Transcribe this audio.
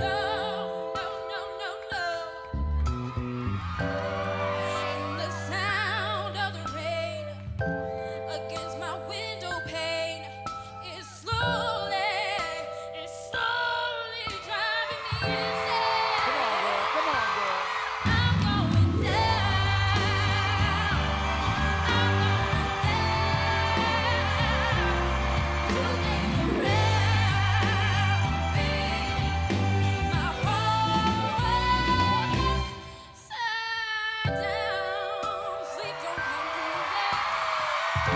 love. Every